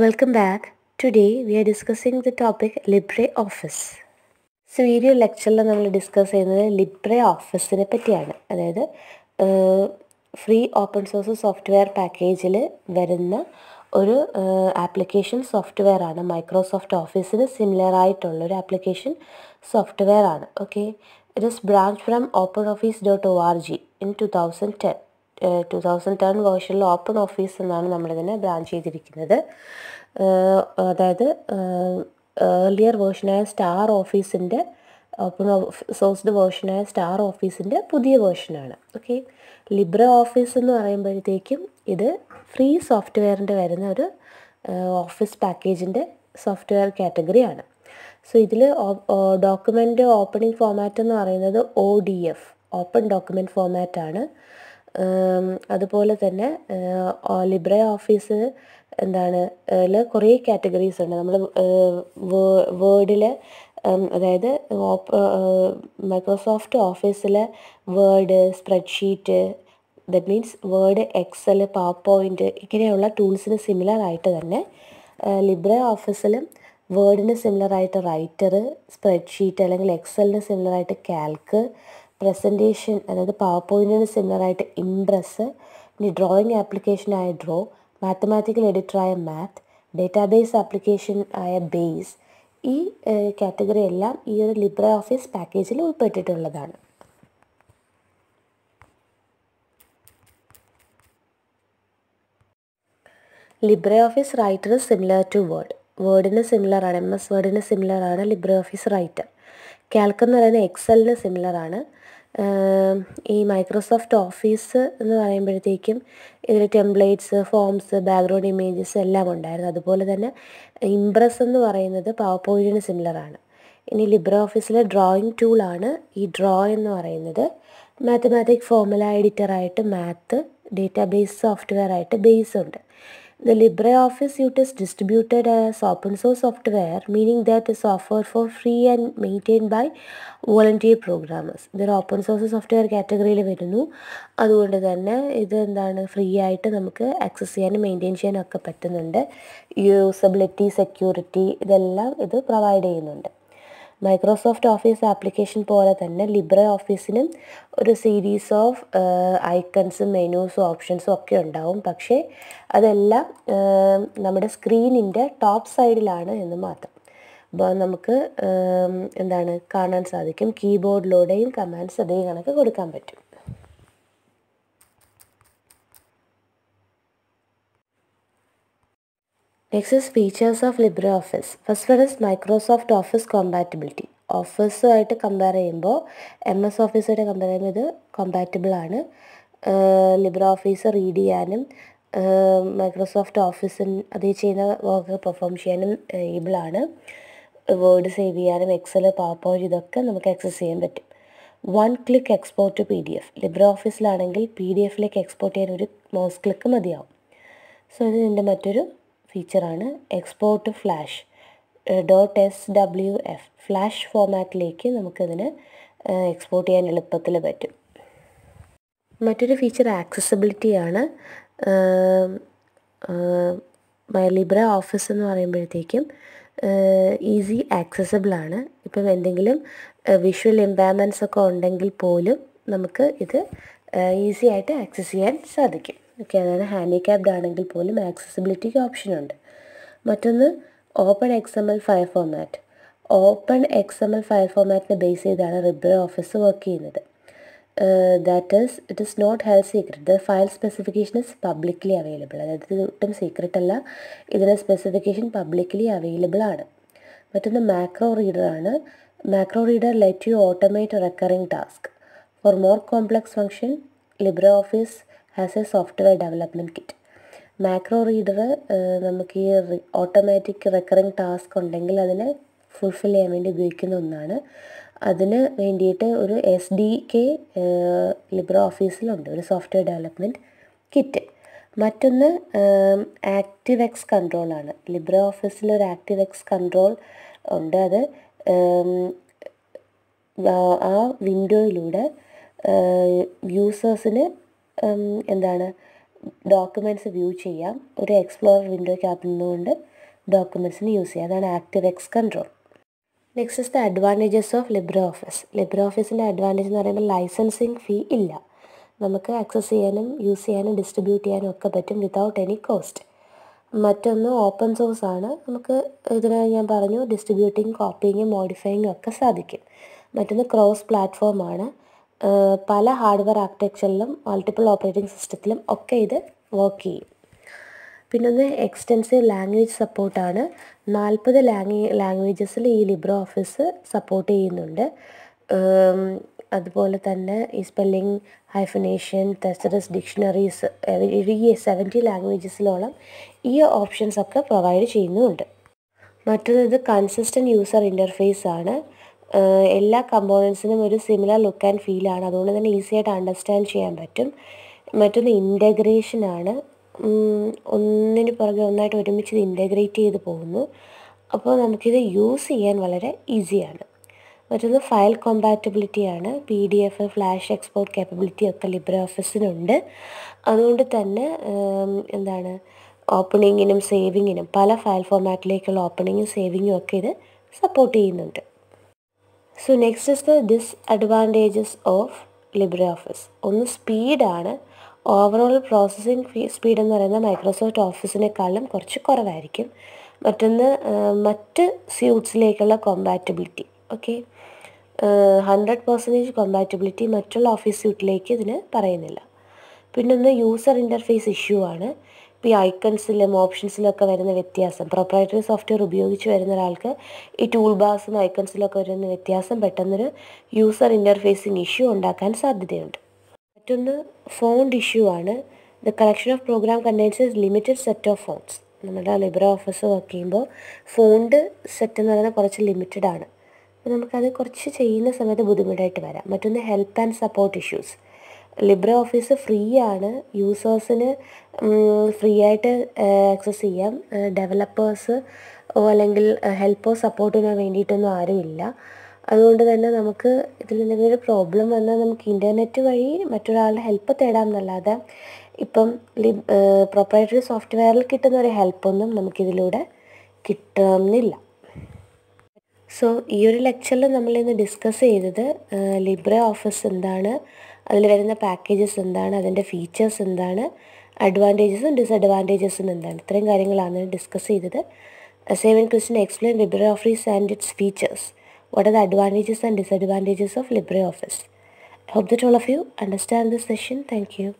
Welcome back. Today we are discussing the topic LibreOffice. So ഈ ലെക്ചറിൽ നമ്മൾ discuss ചെയ്യുന്നത് ലിബ്രെ ഓഫീസിനെ പറ്റിയാണ്. അതായത് ഫ്രീ ഓപ്പൺ സോഴ്സ് സോഫ്റ്റ്വെയർ പാക്കേജിൽ വരുന്ന ഒരു ആപ്ലിക്കേഷൻ സോഫ്റ്റ്വെയർ ആണ്. മൈക്രോസോഫ്റ്റ് ഓഫീസിന് സിമിലർ ആയിട്ടുള്ള ഒരു ആപ്ലിക്കേഷൻ സോഫ്റ്റ്വെയർ ആണ്. Okay it is branch from open office dot O R G in two thousand ten two thousand ten വേർഷനിൽ open office എന്നാണ് നമ്മളിതിനെ ബ്രാഞ്ച് ചെയ്തിരിക്കുന്നത്. അതായത് ഏർലിയർ വേർഷനായ സ്റ്റാർ ഓഫീസിന്റെ ഓപ്പൺ സോഴ്സ്ഡ് വേർഷനായ സ്റ്റാർ ഓഫീസിന്റെ പുതിയ വേർഷനാണ് ഓക്കെ ലിബ്ര ഓഫീസ് എന്ന് പറയുമ്പോഴത്തേക്കും ഇത് ഫ്രീ സോഫ്റ്റ്വെയറിന്റെ വരുന്ന ഒരു ഓഫീസ് പാക്കേജിന്റെ സോഫ്റ്റ്വെയർ കാറ്റഗറിയാണ് സോ ഇതിൽ ഡോക്യുമെന്റ് ഓപ്പണിംഗ് ഫോമാറ്റ് എന്ന് പറയുന്നത് O D F open document ഫോമാറ്റാണ് അതുപോലെ തന്നെ ലിബ്രെ ഓഫീസ് എന്താണ് കുറേ കാറ്റഗറീസ് ഉണ്ട്. നമ്മൾ വേർഡിൽ അതായത് മൈക്രോസോഫ്റ്റ് ഓഫീസിൽ Word spreadsheet that means Word Excel power point ഇങ്ങനെയുള്ള ടൂൾസിന് സിമിലർ ആയിട്ട് തന്നെ ലിബ്രെ ഓഫീസിലും വേർഡിന് സിമിലർ ആയിട്ട് റൈറ്റർ സ്പ്രെഡ്ഷീറ്റ് അല്ലെങ്കിൽ എക്സലിന് സിമിലർ ആയിട്ട് കാൽക്ക് പ്രസന്റേഷൻ അതായത് പവർ പോയിന്റിന് സിമിലറായിട്ട് ഇംപ്രസ് ഇനി ഡ്രോയിങ് ആപ്ലിക്കേഷനായ ഡ്രോ മാത്തമാറ്റിക്കൽ എഡിറ്ററായ മാത്ത് ഡേറ്റാബേസ് ആപ്ലിക്കേഷൻ ആയ ബേസ് ഈ കാറ്റഗറി എല്ലാം ഈ ഒരു ലിബ്രെ ഓഫീസ് പാക്കേജിൽ ഉൾപ്പെട്ടിട്ടുള്ളതാണ്. LibreOffice Writer similar to Word വേർഡിന് similar ആണ് എം എസ് വേർഡിന് സിമിലർ ആണ് ലിബ്രെ ഓഫീസ് റൈറ്റർ കാൽക്ക് എന്ന് പറയുന്നത് എക്സലിന് സിമിലർ ആണ്. ഈ മൈക്രോസോഫ്റ്റ് ഓഫീസ് എന്ന് പറയുമ്പോഴത്തേക്കും ഇതിൽ ടെംപ്ലേറ്റ്സ് ഫോംസ് ബാക്ക്ഗ്രൗണ്ട് ഇമേജസ് എല്ലാം ഉണ്ടായിരുന്നു. അതുപോലെ തന്നെ ഇംപ്രസ് എന്ന് പറയുന്നത് പവർ പോയിന്റിന് സിമിലറാണ് ഇനി ലിബ്രെ ഓഫീസിലെ ഡ്രോയിങ് ടൂളാണ് ഈ ഡ്രോ എന്ന് പറയുന്നത് മാത്തമാറ്റിക് ഫോർമുല എഡിറ്ററായിട്ട് മാത്ത് ഡേറ്റാബേസ് സോഫ്റ്റ്വെയർ ആയിട്ട് ബേസ് ഉണ്ട്. The LibreOffice suite is distributed as open source software, meaning that is offered for free and maintained by volunteer programmers. ഇതൊരു ഓപ്പൺ സോഴ്സ് സോഫ്റ്റ്വെയർ കാറ്റഗറിയിൽ വരുന്നു അതുകൊണ്ട് തന്നെ ഇത് എന്താണ് ഫ്രീ ആയിട്ട് നമുക്ക് ആക്സസ് ചെയ്യാനും മെയിന്റെയിൻ ചെയ്യാനും ഒക്കെ പറ്റുന്നുണ്ട് യൂസബിലിറ്റി സെക്യൂരിറ്റി ഇതെല്ലാം ഇത് പ്രൊവൈഡ് ചെയ്യുന്നുണ്ട് മൈക്രോസോഫ്റ്റ് ഓഫീസ് ആപ്ലിക്കേഷൻ പോലെ തന്നെ ലിബ്രെ ഓഫീസിനും ഒരു സീരീസ് ഓഫ് ഐക്കൺസും മെനൂസും ഓപ്ഷൻസും ഒക്കെ ഉണ്ടാവും. പക്ഷേ അതെല്ലാം നമ്മുടെ സ്ക്രീനിന്റെ ടോപ്പ് സൈഡിലാണ് എന്ന് മാത്രം. അപ്പോൾ നമുക്ക് എന്താണ് കാണാൻ സാധിക്കും. കീബോർഡിലൂടെയും കമാൻഡ്സ് അതേ കണക്ക് കൊടുക്കാൻ പറ്റും. Next features of of office first one is Microsoft Office compatibility. ഓഫീസുമായിട്ട് കമ്പയർ ചെയ്യുമ്പോൾ എം എസ് ഓഫീസുമായിട്ട് കമ്പയർ ചെയ്യുമ്പോൾ ഇത് കോമ്പാറ്റബിൾ ആണ്. ലിബ്രെ ഓഫീസ് റീഡ് ചെയ്യാനും മൈക്രോസോഫ്റ്റ് ഓഫീസിൽ അത് ചെയ്യുന്ന വർക്ക് പെർഫോം ചെയ്യാനും ഏബിൾ ആണ്. വേർഡ് സേവ് ചെയ്യാനും എക്സൽ പവർ പോയിന്റ് ഇതൊക്കെ നമുക്ക് ആക്സസ് ചെയ്യാൻ പറ്റും. One click export to P D F Libre ഓഫീസിലാണെങ്കിൽ P D എഫിലേക്ക് എക്സ്പോർട്ട് ചെയ്യാൻ ഒരു മൗസ് ക്ലിക്ക് മതിയാവും. സോ ഇത് ഇതിന്റെ മറ്റൊരു ഫീച്ചറാണ് export flash dot S W F flash ഫോമാറ്റിലേക്ക് നമുക്കതിന് എക്സ്പോർട്ട് ചെയ്യാൻ എളുപ്പത്തിൽ പറ്റും. മറ്റൊരു ഫീച്ചർ ആക്സസിബിലിറ്റിയാണ് ലിബ്ര ഓഫീസ് എന്ന് പറയുമ്പോഴത്തേക്കും ഈസി ആക്സസിബിൾ ആണ്. ഇപ്പം എന്തെങ്കിലും വിഷ്വൽ എംപയർമെന്റ്സ് ഒക്കെ ഉണ്ടെങ്കിൽ പോലും നമുക്ക് ഇത് ഈസി ആയിട്ട് ആക്സസ് ചെയ്യാൻ സാധിക്കും. ഓക്കെ അതായത് ഹാൻഡിക്യാപ്ഡ് ആണെങ്കിൽ പോലും ആക്സസിബിലിറ്റിക്ക് ഓപ്ഷനുണ്ട് മറ്റൊന്ന് open X M L file format open X M L file ഫോമാറ്റിനെ base ചെയ്താണ് റിബ്രെ ഓഫീസ് വർക്ക് ചെയ്യുന്നത്. That is it is not held secret the file specification is publicly available അതായത് ഇത് ഒട്ടും സീക്രട്ട് അല്ല. ഇതിന്റെ സ്പെസിഫിക്കേഷൻ പബ്ലിക്കലി അവൈലബിൾ ആണ്. മറ്റൊന്ന് macro റീഡറാണ് macro reader let you automate recurring task for more complex function LibreOffice has a software development kit macro reader നമുക്ക് ഈ automatic recurring task ഉണ്ടെങ്കിൽ അതിനെ ഫുൾഫിൽ ചെയ്യാൻ വേണ്ടി ഉപയോഗിക്കുന്ന ഒന്നാണ്. അതിന് വേണ്ടിയിട്ട് ഒരു എസ് ഡി കെ ലിബ്രോ ഓഫീസിലുണ്ട് ഒരു സോഫ്റ്റ്വെയർ ഡെവലപ്മെന്റ് കിറ്റ് മറ്റൊന്ന് ആക്റ്റീവ് എക്സ് കൺട്രോളാണ് ലിബ്രോ ഓഫീസിൽ ഒരു ആക്റ്റീവ് എക്സ് കൺട്രോൾ ഉണ്ട്. അത് ആ വിൻഡോയിലൂടെ യൂസേഴ്സിന് എന്താണ് ഡോക്യുമെന്റ്സ് വ്യൂ ചെയ്യാം. ഒരു എക്സ്പ്ലോറർ വിൻഡോയ്ക്കകത്ത് നിന്നുകൊണ്ട് ഡോക്യുമെന്റ്സിന് യൂസ് ചെയ്യാം. അതാണ് ActiveX control next is the advantages of LibreOffice Libre ഓഫീസിന്റെ അഡ്വാന്റേജ് എന്ന് പറയുമ്പോൾ ലൈസൻസിങ് ഫീ ഇല്ല. നമുക്ക് ആക്സസ് ചെയ്യാനും യൂസ് ചെയ്യാനും ഡിസ്ട്രിബ്യൂട്ട് ചെയ്യാനും ഒക്കെ പറ്റും വിതൗട്ട് എനി കോസ്റ്റ് മറ്റൊന്ന് ഓപ്പൺ സോഴ്സ് ആണ്. നമുക്ക് ഇതിന് ഞാൻ പറഞ്ഞു ഡിസ്ട്രിബ്യൂട്ടിങ് കോപ്പിയിങ്ങും മോഡിഫയിങ്ങും ഒക്കെ സാധിക്കും. മറ്റൊന്ന് ക്രോസ് പ്ലാറ്റ്ഫോമാണ് പല ഹാർഡ്വെയർ ആർക്കിടെക്ചറിലും മൾട്ടിപ്പിൾ ഓപ്പറേറ്റിംഗ് സിസ്റ്റത്തിലും ഒക്കെ ഇത് വർക്ക് ചെയ്യും. പിന്നൊന്ന് എക്സ്റ്റെൻസീവ് ലാംഗ്വേജ് സപ്പോർട്ടാണ് നാൽപ്പത് ലാംഗ്വേ ലാംഗ്വേജസിൽ ഈ ലിബ്രോ ഓഫീസ് സപ്പോർട്ട് ചെയ്യുന്നുണ്ട് അതുപോലെ തന്നെ ഈ സ്പെല്ലിംഗ് ഹൈഫനേഷൻ തെസറസ് ഡിക്ഷണറീസ് ഈ സെവന്റി ലാംഗ്വേജസിലോളം ഈ ഓപ്ഷൻസ് ഒക്കെ പ്രൊവൈഡ് ചെയ്യുന്നുമുണ്ട് ഇത് കൺസിസ്റ്റന്റ് യൂസർ ഇന്റർഫേസ് ആണ്. എല്ലാ കമ്പോണൻസിനും ഒരു സിമിലർ ലുക്ക് ആൻഡ് ഫീലാണ് അതുകൊണ്ട് തന്നെ ഈസി ആയിട്ട് അണ്ടർസ്റ്റാൻഡ് ചെയ്യാൻ പറ്റും. മറ്റൊന്ന് ഇന്റഗ്രേഷനാണ് ഒന്നിന് പുറകെ ഒന്നായിട്ട് ഒരുമിച്ച് ഇത് ഇന്റഗ്രേറ്റ് ചെയ്ത് പോകുന്നു. അപ്പോൾ നമുക്കിത് യൂസ് ചെയ്യാൻ വളരെ ഈസിയാണ് മറ്റൊന്ന് file കോമ്പാറ്റബിലിറ്റിയാണ് P D F flash export capability ഒക്കെ ലിബ്രെ ഓഫീസിനുണ്ട് അതുകൊണ്ട് തന്നെ എന്താണ് ഓപ്പണിങ്ങിനും സേവിങ്ങിനും പല ഫയൽ ഫോമാറ്റിലേക്കുള്ള ഓപ്പണിങ്ങും സേവിങ്ങും ഒക്കെ ഇത് സപ്പോർട്ട് ചെയ്യുന്നുണ്ട്. So next is the disadvantages of Libre Office ഒന്ന് സ്പീഡാണ് ഓവറോൾ പ്രോസസ്സിംഗ് സ്പീഡ് എന്ന് പറയുന്നത് മൈക്രോസോഫ്റ്റ് ഓഫീസിനേക്കാളും കുറച്ച് കുറവായിരിക്കും. മറ്റൊന്ന് മറ്റ് സ്യൂട്ട്സിലേക്കുള്ള compatibility okay hundred percentage compatibility മറ്റുള്ള ഓഫീസ് സ്യൂട്ടിലേക്ക് ഇതിന് പറയുന്നില്ല. പിന്നൊന്ന് യൂസർ ഇന്റർഫേസ് ഇഷ്യൂ ആണ്. ഇപ്പോൾ ഈ ഐക്കൺസിലും ഓപ്ഷൻസിലൊക്കെ വരുന്ന വ്യത്യാസം. പ്രൊപ്പറേറ്ററി സോഫ്റ്റ്വെയർ ഉപയോഗിച്ച് വരുന്ന ഒരാൾക്ക് ഈ ടൂൾ ബാസും ഐക്കൺസിലൊക്കെ വരുന്ന വ്യത്യാസം പെട്ടെന്നൊരു യൂസർ ഇന്റർഫേസിങ് ഇഷ്യൂ ഉണ്ടാക്കാൻ സാധ്യതയുണ്ട്. മറ്റൊന്ന് ഫോണ്ട് ഇഷ്യൂ ആണ്. The collection of program contains limited set of fonts നമ്മുടെ ലിബ്രെ ഓഫീസ് വർക്ക് ചെയ്യുമ്പോൾ ഫോണ്ട് സെറ്റ് എന്ന് പറയുന്നത് കുറച്ച് ലിമിറ്റഡ് ആണ്. അപ്പോൾ നമുക്കത് കുറച്ച് ചെയ്യുന്ന സമയത്ത് ബുദ്ധിമുട്ടായിട്ട് വരാം. മറ്റൊന്ന് help and support issues Libre Office free ആണ് യൂസേഴ്സിന് ഫ്രീ ആയിട്ട് ആക്സസ് ചെയ്യാം. ഡെവലപ്പേഴ്സ് അല്ലെങ്കിൽ ഹെൽപ്പോ സപ്പോർട്ടിനോ വേണ്ടിയിട്ടൊന്നും ആരുമില്ല അതുകൊണ്ട് തന്നെ നമുക്ക് ഇതിൽ എന്തെങ്കിലും ഒരു പ്രോബ്ലം വന്നാൽ നമുക്ക് ഇന്റർനെറ്റ് വഴി മറ്റൊരാളുടെ ഹെൽപ്പ് തേടാം എന്നല്ലാതെ ഇപ്പം ലിബ് പ്രൊപ്പറേറ്ററി സോഫ്റ്റ്വെയറിൽ കിട്ടുന്ന ഒരു ഹെൽപ്പൊന്നും നമുക്കിതിലൂടെ കിട്ടുന്നില്ല. സോ ഈ ഒരു ലെക്ചറിൽ നമ്മളിന്ന് ഡിസ്കസ് ചെയ്തത് ലിബ്രെ ഓഫീസ് എന്താണ് അതിൽ വരുന്ന പാക്കേജസ് എന്താണ് അതിന്റെ ഫീച്ചേഴ്സ് എന്താണ് അഡ്വാന്റേജസും ഡിസഡ്വാന്റേജസും എന്താണ് ഇത്രയും കാര്യങ്ങളാണ് ഡിസ്കസ് ചെയ്തത് സേവൻ Christine explain LibreOffice and its features what are the advantages and disadvantages of LibreOffice. I hope that all of you understand this session. Thank you.